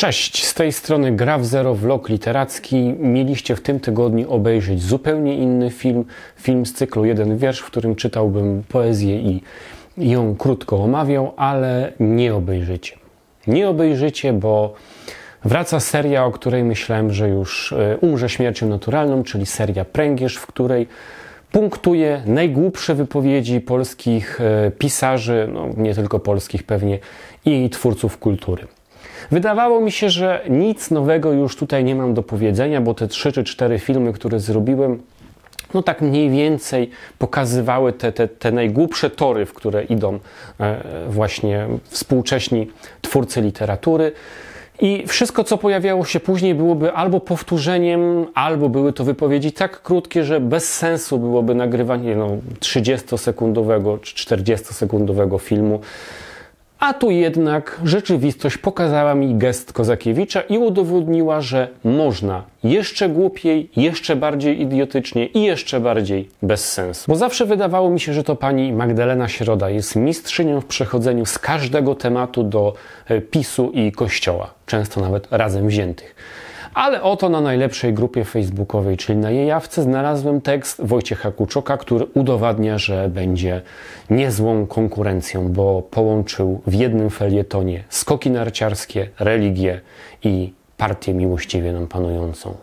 Cześć, z tej strony Gra w Zero Vlog Literacki. Mieliście w tym tygodniu obejrzeć zupełnie inny film, film z cyklu Jeden Wiersz, w którym czytałbym poezję i ją krótko omawiał, ale nie obejrzycie. Nie obejrzycie, bo wraca seria, o której myślałem, że już e, umrze śmiercią naturalną, czyli seria Pręgierz, w której punktuje najgłupsze wypowiedzi polskich e, pisarzy, no nie tylko polskich pewnie, i twórców kultury. Wydawało mi się, że nic nowego już tutaj nie mam do powiedzenia, bo te trzy czy cztery filmy, które zrobiłem, no tak mniej więcej pokazywały te, te, te najgłupsze tory, w które idą e, właśnie współcześni twórcy literatury. I wszystko, co pojawiało się później, byłoby albo powtórzeniem, albo były to wypowiedzi tak krótkie, że bez sensu byłoby nagrywanie no, 30-sekundowego czy 40-sekundowego filmu. A tu jednak rzeczywistość pokazała mi gest Kozakiewicza i udowodniła, że można jeszcze głupiej, jeszcze bardziej idiotycznie i jeszcze bardziej bez sensu. Bo zawsze wydawało mi się, że to pani Magdalena Środa jest mistrzynią w przechodzeniu z każdego tematu do e, PiSu i Kościoła, często nawet razem wziętych. Ale oto na najlepszej grupie facebookowej, czyli na jej jawce, znalazłem tekst Wojciecha Kuczoka, który udowadnia, że będzie niezłą konkurencją, bo połączył w jednym felietonie skoki narciarskie, religię i partię miłościwie nam panującą.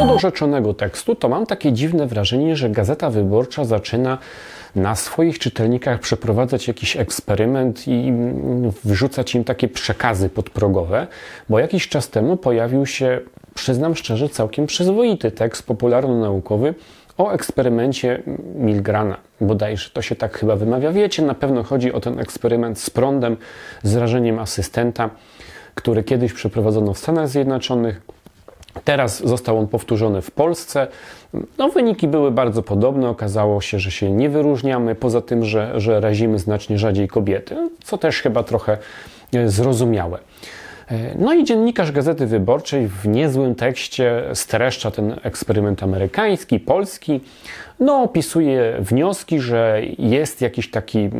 Co do rzeczonego tekstu, to mam takie dziwne wrażenie, że Gazeta Wyborcza zaczyna na swoich czytelnikach przeprowadzać jakiś eksperyment i wrzucać im takie przekazy podprogowe, bo jakiś czas temu pojawił się, przyznam szczerze, całkiem przyzwoity tekst popularno-naukowy o eksperymencie Milgrana. Bodajże to się tak chyba wymawia. Wiecie, na pewno chodzi o ten eksperyment z prądem, z rażeniem asystenta, który kiedyś przeprowadzono w Stanach Zjednoczonych Teraz został on powtórzony w Polsce. No, wyniki były bardzo podobne. Okazało się, że się nie wyróżniamy, poza tym, że, że razimy znacznie rzadziej kobiety, co też chyba trochę e, zrozumiałe. E, no i dziennikarz Gazety Wyborczej w niezłym tekście streszcza ten eksperyment amerykański, polski. No, opisuje wnioski, że jest jakiś taki,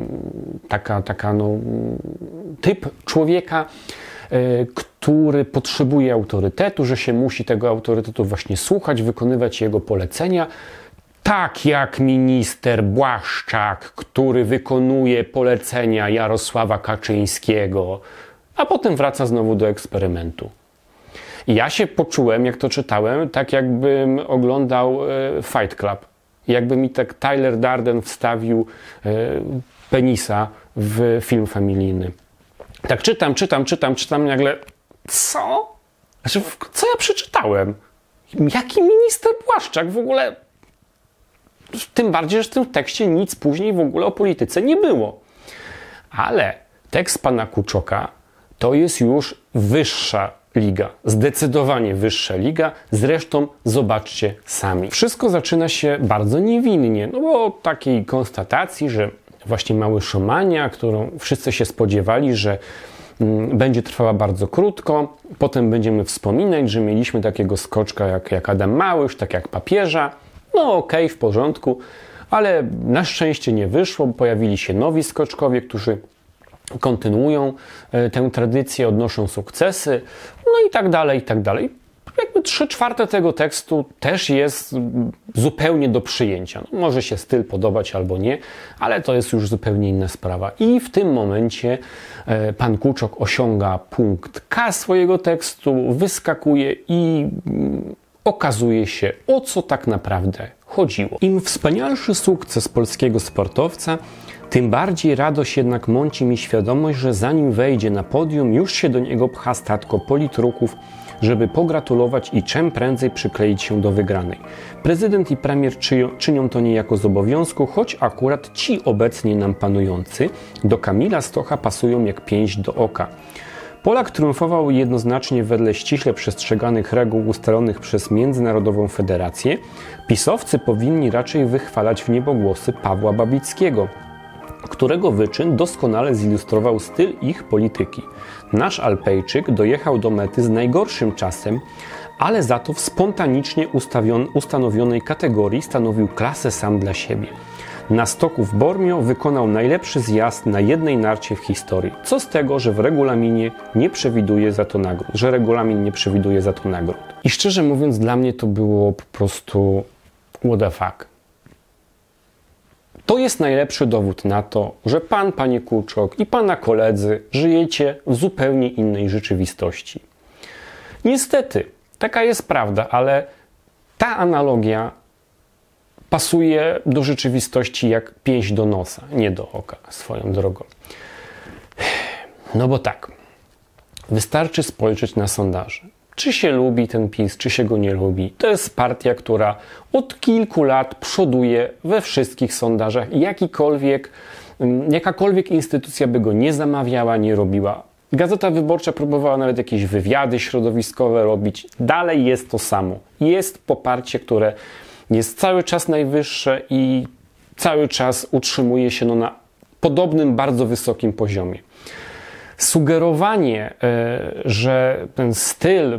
taka, taka no, typ człowieka, E, który potrzebuje autorytetu, że się musi tego autorytetu właśnie słuchać, wykonywać jego polecenia. Tak jak minister Błaszczak, który wykonuje polecenia Jarosława Kaczyńskiego, a potem wraca znowu do eksperymentu. I ja się poczułem, jak to czytałem, tak jakbym oglądał e, Fight Club. Jakby mi tak Tyler Darden wstawił e, penisa w film familijny. Tak czytam, czytam, czytam, czytam, nagle co? Znaczy, co ja przeczytałem? Jaki minister Błaszczak w ogóle? Tym bardziej, że w tym tekście nic później w ogóle o polityce nie było. Ale tekst pana Kuczoka to jest już wyższa liga. Zdecydowanie wyższa liga. Zresztą zobaczcie sami. Wszystko zaczyna się bardzo niewinnie, no bo takiej konstatacji, że właśnie mały szumania, którą wszyscy się spodziewali, że będzie trwała bardzo krótko. Potem będziemy wspominać, że mieliśmy takiego skoczka jak, jak Adam Małysz, tak jak papieża. No okej, okay, w porządku, ale na szczęście nie wyszło. Pojawili się nowi skoczkowie, którzy kontynuują e, tę tradycję, odnoszą sukcesy, no i tak dalej, i tak dalej jakby trzy czwarte tego tekstu też jest zupełnie do przyjęcia. No, może się styl podobać albo nie, ale to jest już zupełnie inna sprawa. I w tym momencie e, pan Kuczok osiąga punkt K swojego tekstu, wyskakuje i mm, okazuje się, o co tak naprawdę chodziło. Im wspanialszy sukces polskiego sportowca, tym bardziej radość jednak mąci mi świadomość, że zanim wejdzie na podium, już się do niego pcha statko politruków żeby pogratulować i czym prędzej przykleić się do wygranej. Prezydent i premier czynią to niejako z obowiązku, choć akurat ci obecnie nam panujący do Kamila Stocha pasują jak pięść do oka. Polak triumfował jednoznacznie wedle ściśle przestrzeganych reguł ustalonych przez Międzynarodową Federację. Pisowcy powinni raczej wychwalać w niebogłosy Pawła Babickiego, którego wyczyn doskonale zilustrował styl ich polityki. Nasz Alpejczyk dojechał do mety z najgorszym czasem, ale za to w spontanicznie ustanowionej kategorii stanowił klasę sam dla siebie. Na stoku w Bormio wykonał najlepszy zjazd na jednej narcie w historii. Co z tego, że w regulaminie nie przewiduje za to nagród, że regulamin nie przewiduje za to nagród. I szczerze mówiąc, dla mnie to było po prostu what the fuck. To jest najlepszy dowód na to, że pan, panie Kurczok i pana koledzy żyjecie w zupełnie innej rzeczywistości. Niestety, taka jest prawda, ale ta analogia pasuje do rzeczywistości jak pięść do nosa, nie do oka, swoją drogą. No bo tak, wystarczy spojrzeć na sondaże. Czy się lubi ten PiS, czy się go nie lubi? To jest partia, która od kilku lat przoduje we wszystkich sondażach. Jakikolwiek, mm, jakakolwiek instytucja by go nie zamawiała, nie robiła. Gazeta Wyborcza próbowała nawet jakieś wywiady środowiskowe robić. Dalej jest to samo. Jest poparcie, które jest cały czas najwyższe i cały czas utrzymuje się no na podobnym, bardzo wysokim poziomie. Sugerowanie, e, że ten styl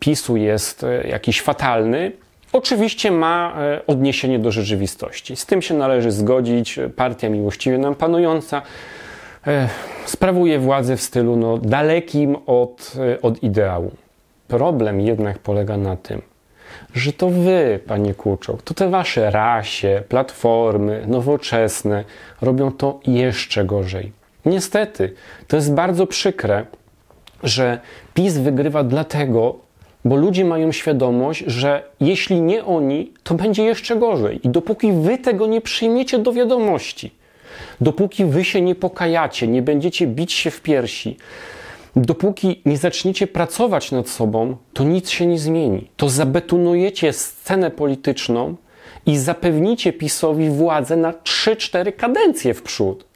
PiSu jest e, jakiś fatalny, oczywiście ma e, odniesienie do rzeczywistości. Z tym się należy zgodzić. Partia miłościwie nam panująca sprawuje władzę w stylu no, dalekim od, od ideału. Problem jednak polega na tym, że to wy, panie Kuczok, to te wasze rasie, platformy, nowoczesne robią to jeszcze gorzej. Niestety, to jest bardzo przykre, że PiS wygrywa dlatego, bo ludzie mają świadomość, że jeśli nie oni, to będzie jeszcze gorzej. I dopóki wy tego nie przyjmiecie do wiadomości, dopóki wy się nie pokajacie, nie będziecie bić się w piersi, dopóki nie zaczniecie pracować nad sobą, to nic się nie zmieni. To zabetonujecie scenę polityczną i zapewnicie PiSowi władzę na 3-4 kadencje w przód.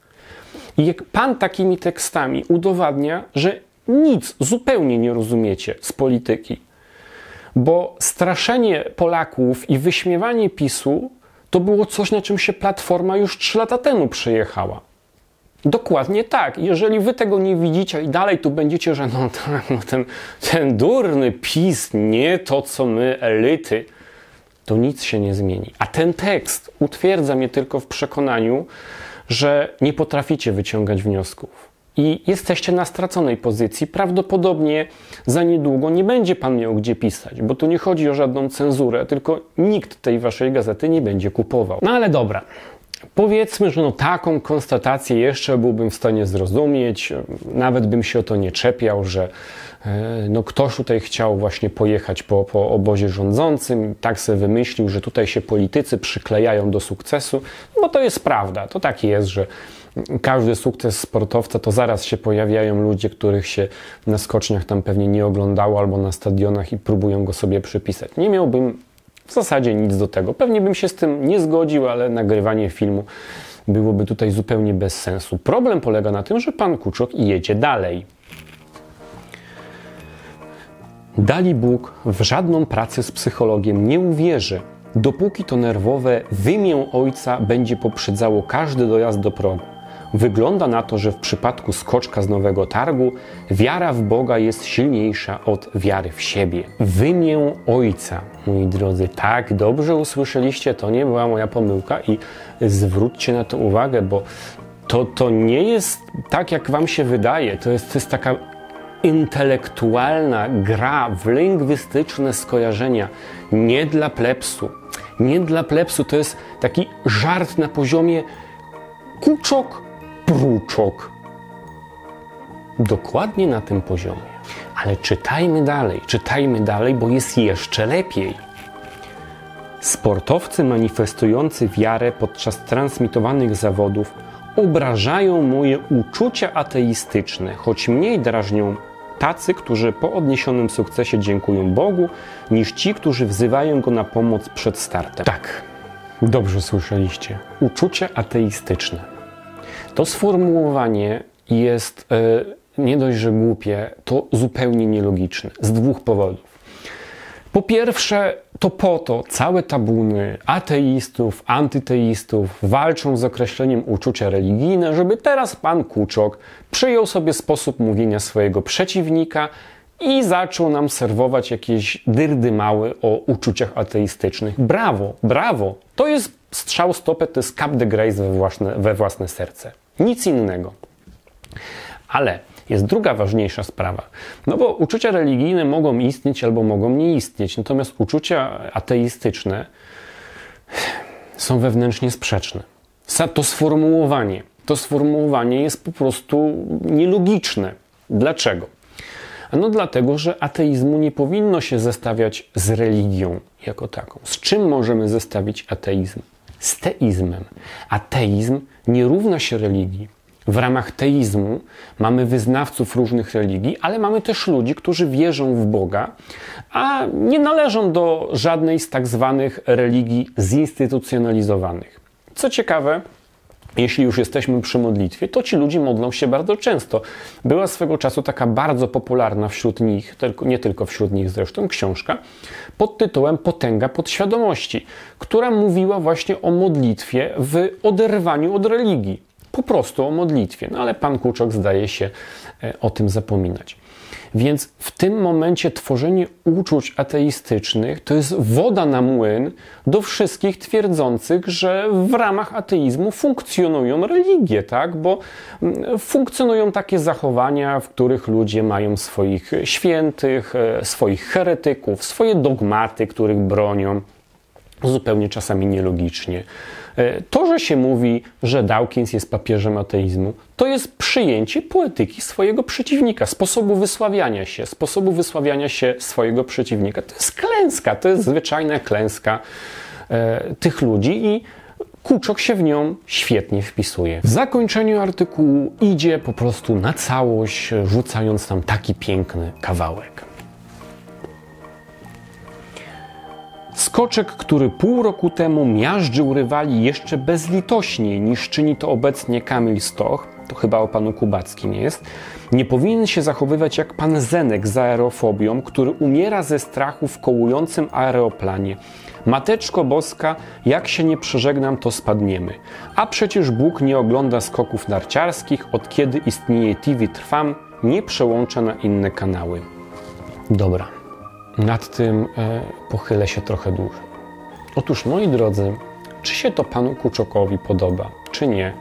I jak pan takimi tekstami udowadnia, że nic zupełnie nie rozumiecie z polityki, bo straszenie Polaków i wyśmiewanie PiSu to było coś, na czym się Platforma już 3 lata temu przejechała. Dokładnie tak. Jeżeli wy tego nie widzicie i dalej tu będziecie, że no, tak, no ten, ten durny PiS, nie to co my, elity, to nic się nie zmieni. A ten tekst utwierdza mnie tylko w przekonaniu, że nie potraficie wyciągać wniosków. I jesteście na straconej pozycji. Prawdopodobnie za niedługo nie będzie pan miał gdzie pisać, bo tu nie chodzi o żadną cenzurę, tylko nikt tej waszej gazety nie będzie kupował. No ale dobra, Powiedzmy, że no taką konstatację jeszcze byłbym w stanie zrozumieć, nawet bym się o to nie czepiał, że e, no ktoś tutaj chciał właśnie pojechać po, po obozie rządzącym, tak sobie wymyślił, że tutaj się politycy przyklejają do sukcesu, no bo to jest prawda, to tak jest, że każdy sukces sportowca to zaraz się pojawiają ludzie, których się na skoczniach tam pewnie nie oglądało albo na stadionach i próbują go sobie przypisać. Nie miałbym w zasadzie nic do tego. Pewnie bym się z tym nie zgodził, ale nagrywanie filmu byłoby tutaj zupełnie bez sensu. Problem polega na tym, że pan Kuczok jedzie dalej. Dali Bóg w żadną pracę z psychologiem nie uwierzy, dopóki to nerwowe wymię ojca będzie poprzedzało każdy dojazd do progu. Wygląda na to, że w przypadku skoczka z nowego targu wiara w Boga jest silniejsza od wiary w siebie. Wymię Ojca, moi drodzy, tak dobrze usłyszeliście, to nie była moja pomyłka i zwróćcie na to uwagę, bo to, to nie jest tak, jak wam się wydaje. To jest, to jest taka intelektualna gra w lingwistyczne skojarzenia, nie dla plepsu. Nie dla plepsu, to jest taki żart na poziomie kuczok pruczok. Dokładnie na tym poziomie. Ale czytajmy dalej, czytajmy dalej, bo jest jeszcze lepiej. Sportowcy manifestujący wiarę podczas transmitowanych zawodów obrażają moje uczucia ateistyczne, choć mniej drażnią tacy, którzy po odniesionym sukcesie dziękują Bogu, niż ci, którzy wzywają go na pomoc przed startem. Tak, dobrze słyszeliście. Uczucia ateistyczne. To sformułowanie jest e, nie dość, że głupie, to zupełnie nielogiczne z dwóch powodów. Po pierwsze, to po to całe tabuny ateistów, antyteistów walczą z określeniem uczucia religijne, żeby teraz pan Kuczok przyjął sobie sposób mówienia swojego przeciwnika i zaczął nam serwować jakieś dyrdy małe o uczuciach ateistycznych. Brawo, brawo! To jest strzał stopę, to jest cap de grace we własne, we własne serce. Nic innego. Ale jest druga ważniejsza sprawa. No bo uczucia religijne mogą istnieć albo mogą nie istnieć, natomiast uczucia ateistyczne są wewnętrznie sprzeczne. To sformułowanie, to sformułowanie jest po prostu nielogiczne. Dlaczego? Ano dlatego, że ateizmu nie powinno się zestawiać z religią jako taką. Z czym możemy zestawić ateizm? Z teizmem. Ateizm nie równa się religii. W ramach teizmu mamy wyznawców różnych religii, ale mamy też ludzi, którzy wierzą w Boga, a nie należą do żadnej z tak zwanych religii zinstytucjonalizowanych. Co ciekawe, jeśli już jesteśmy przy modlitwie, to ci ludzie modlą się bardzo często. Była swego czasu taka bardzo popularna wśród nich, nie tylko wśród nich zresztą, książka pod tytułem Potęga podświadomości, która mówiła właśnie o modlitwie w oderwaniu od religii. Po prostu o modlitwie. No ale pan Kuczok zdaje się e, o tym zapominać. Więc w tym momencie tworzenie uczuć ateistycznych to jest woda na młyn do wszystkich twierdzących, że w ramach ateizmu funkcjonują religie, tak? Bo mm, funkcjonują takie zachowania, w których ludzie mają swoich świętych, e, swoich heretyków, swoje dogmaty, których bronią zupełnie czasami nielogicznie. E, to, że się mówi, że Dawkins jest papieżem ateizmu, to jest przyjęcie poetyki swojego przeciwnika, sposobu wysławiania się, sposobu wysławiania się swojego przeciwnika. To jest klęska, to jest zwyczajna klęska e, tych ludzi i Kuczok się w nią świetnie wpisuje. W zakończeniu artykułu idzie po prostu na całość, rzucając tam taki piękny kawałek. Skoczek, który pół roku temu miażdżył rywali jeszcze bezlitośniej niż czyni to obecnie Kamil Stoch, to chyba o panu Kubackim jest, nie powinien się zachowywać jak pan Zenek z aerofobią, który umiera ze strachu w kołującym aeroplanie. Mateczko Boska, jak się nie przeżegnam, to spadniemy. A przecież Bóg nie ogląda skoków narciarskich, od kiedy istnieje TV Trwam, nie przełącza na inne kanały. Dobra nad tym e, pochylę się trochę dłużej. Otóż, moi drodzy, czy się to panu Kuczokowi podoba, czy nie,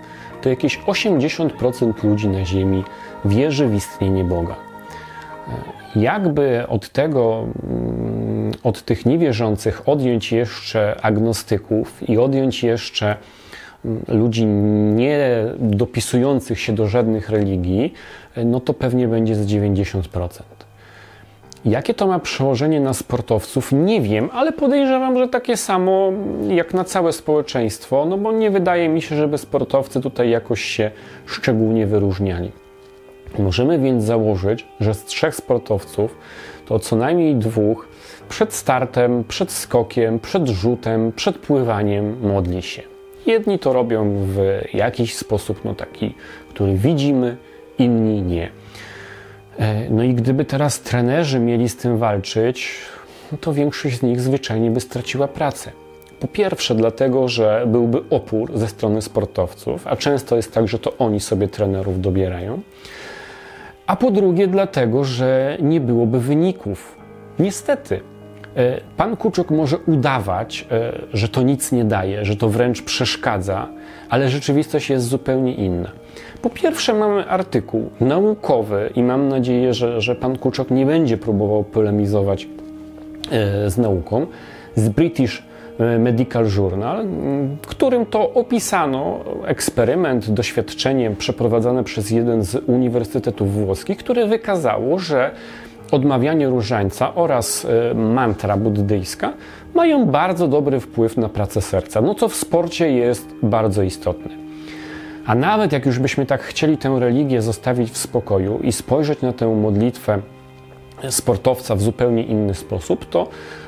to jakieś 80% ludzi na Ziemi wierzy w istnienie Boga. E, jakby od tego, mm, od tych niewierzących odjąć jeszcze agnostyków i odjąć jeszcze mm, ludzi nie dopisujących się do żadnych religii, no to pewnie będzie z 90%. Jakie to ma przełożenie na sportowców? Nie wiem, ale podejrzewam, że takie samo jak na całe społeczeństwo, no bo nie wydaje mi się, żeby sportowcy tutaj jakoś się szczególnie wyróżniali. Możemy więc założyć, że z trzech sportowców to co najmniej dwóch przed startem, przed skokiem, przed rzutem, przed pływaniem modli się. Jedni to robią w jakiś sposób, no taki, który widzimy, inni nie. E, no i gdyby teraz trenerzy mieli z tym walczyć, no to większość z nich zwyczajnie by straciła pracę. Po pierwsze, dlatego, że byłby opór ze strony sportowców, a często jest tak, że to oni sobie trenerów dobierają. A po drugie, dlatego, że nie byłoby wyników. Niestety, pan Kuczok może udawać, e, że to nic nie daje, że to wręcz przeszkadza, ale rzeczywistość jest zupełnie inna. Po pierwsze, mamy artykuł naukowy i mam nadzieję, że, że pan Kuczok nie będzie próbował polemizować e, z nauką, z British e, Medical Journal, w którym to opisano eksperyment, doświadczenie przeprowadzane przez jeden z uniwersytetów włoskich, które wykazało, że odmawianie różańca oraz e, mantra buddyjska mają bardzo dobry wpływ na pracę serca, no co w sporcie jest bardzo istotne. A nawet jak już byśmy tak chcieli tę religię zostawić w spokoju i spojrzeć na tę modlitwę sportowca w zupełnie inny sposób, to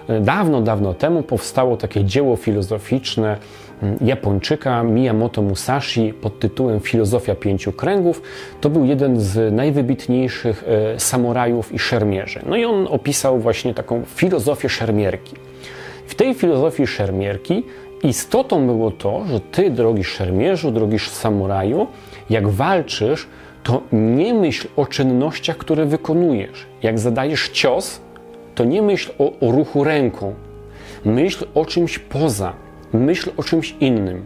e, dawno, dawno temu powstało takie dzieło filozoficzne mm, Japończyka Miyamoto Musashi pod tytułem Filozofia pięciu kręgów. To był jeden z najwybitniejszych e, samurajów i szermierzy. No i on opisał właśnie taką filozofię szermierki. W tej filozofii szermierki Istotą było to, że ty, drogi szermierzu, drogi samuraju, jak walczysz, to nie myśl o czynnościach, które wykonujesz. Jak zadajesz cios, to nie myśl o, o ruchu ręką. Myśl o czymś poza, myśl o czymś innym,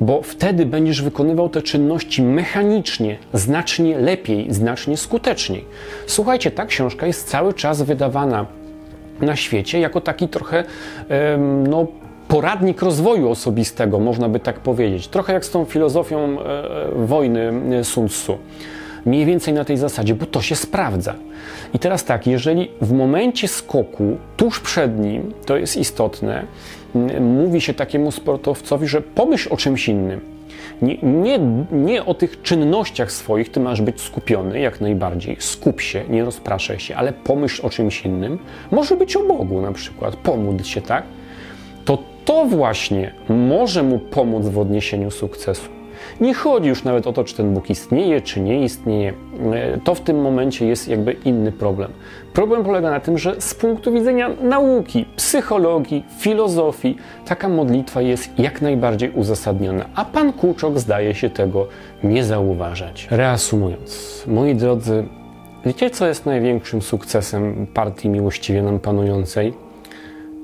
bo wtedy będziesz wykonywał te czynności mechanicznie, znacznie lepiej, znacznie skuteczniej. Słuchajcie, ta książka jest cały czas wydawana na świecie jako taki trochę no, poradnik rozwoju osobistego, można by tak powiedzieć. Trochę jak z tą filozofią e, wojny e, Sun Tzu. Mniej więcej na tej zasadzie, bo to się sprawdza. I teraz tak, jeżeli w momencie skoku, tuż przed nim, to jest istotne, mówi się takiemu sportowcowi, że pomyśl o czymś innym. Nie, nie, nie, o tych czynnościach swoich, ty masz być skupiony jak najbardziej. Skup się, nie rozpraszaj się, ale pomyśl o czymś innym. Może być o Bogu na przykład, pomódl się, tak? To to właśnie może mu pomóc w odniesieniu sukcesu. Nie chodzi już nawet o to, czy ten Bóg istnieje, czy nie istnieje. E, to w tym momencie jest jakby inny problem. Problem polega na tym, że z punktu widzenia nauki, psychologii, filozofii, taka modlitwa jest jak najbardziej uzasadniona, a pan Kuczok zdaje się tego nie zauważać. Reasumując, moi drodzy, wiecie co jest największym sukcesem partii miłościwie nam panującej?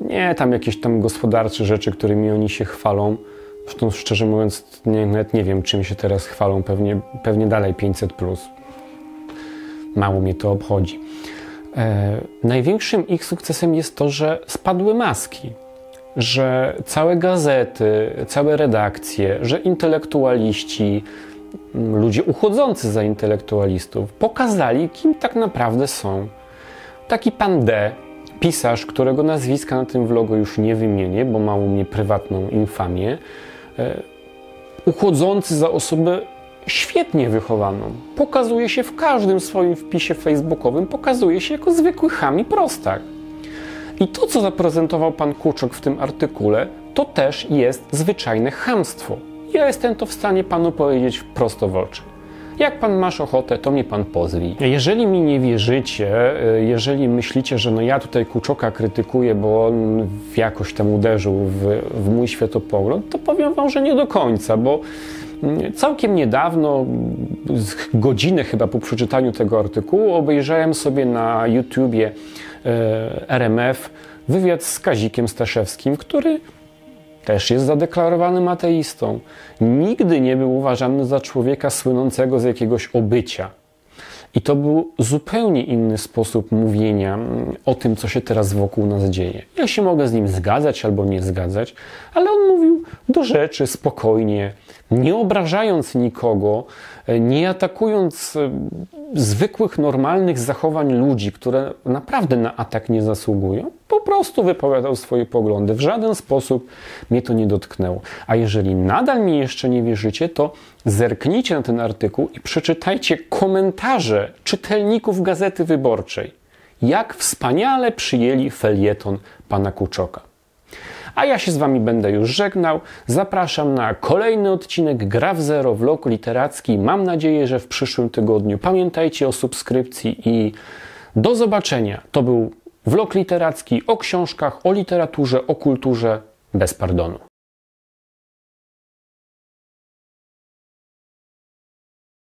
Nie tam jakieś tam gospodarcze rzeczy, którymi oni się chwalą, Zresztą szczerze mówiąc, nie, nawet nie wiem, czym się teraz chwalą. Pewnie, pewnie dalej 500. Plus. Mało mnie to obchodzi. E, największym ich sukcesem jest to, że spadły maski. Że całe gazety, całe redakcje, że intelektualiści, ludzie uchodzący za intelektualistów pokazali, kim tak naprawdę są. Taki pan D, pisarz, którego nazwiska na tym vlogu już nie wymienię, bo mało mnie prywatną infamię, E, uchodzący za osobę świetnie wychowaną. Pokazuje się w każdym swoim wpisie facebookowym, pokazuje się jako zwykły chami prostak. I to, co zaprezentował pan Kuczok w tym artykule, to też jest zwyczajne chamstwo. Ja jestem to w stanie panu powiedzieć prosto w oczy. Jak pan masz ochotę, to mnie pan pozwij. Jeżeli mi nie wierzycie, e, jeżeli myślicie, że no ja tutaj Kuczoka krytykuję, bo on jakoś tam uderzył w, w mój światopogląd, to powiem wam, że nie do końca, bo mm, całkiem niedawno, godzinę chyba po przeczytaniu tego artykułu, obejrzałem sobie na YouTubie e, RMF wywiad z Kazikiem Staszewskim, który też jest zadeklarowanym ateistą. Nigdy nie był uważany za człowieka słynącego z jakiegoś obycia. I to był zupełnie inny sposób mówienia mm, o tym, co się teraz wokół nas dzieje. Ja się mogę z nim zgadzać albo nie zgadzać, ale on mówił do rzeczy spokojnie, nie obrażając nikogo, nie atakując e, zwykłych, normalnych zachowań ludzi, które naprawdę na atak nie zasługują, po prostu wypowiadał swoje poglądy. W żaden sposób mnie to nie dotknęło. A jeżeli nadal mi jeszcze nie wierzycie, to zerknijcie na ten artykuł i przeczytajcie komentarze czytelników Gazety Wyborczej. Jak wspaniale przyjęli felieton pana Kuczoka. A ja się z Wami będę już żegnał. Zapraszam na kolejny odcinek Gra w Zero, vlog literacki. Mam nadzieję, że w przyszłym tygodniu. Pamiętajcie o subskrypcji i do zobaczenia. To był vlog literacki o książkach, o literaturze, o kulturze bez pardonu.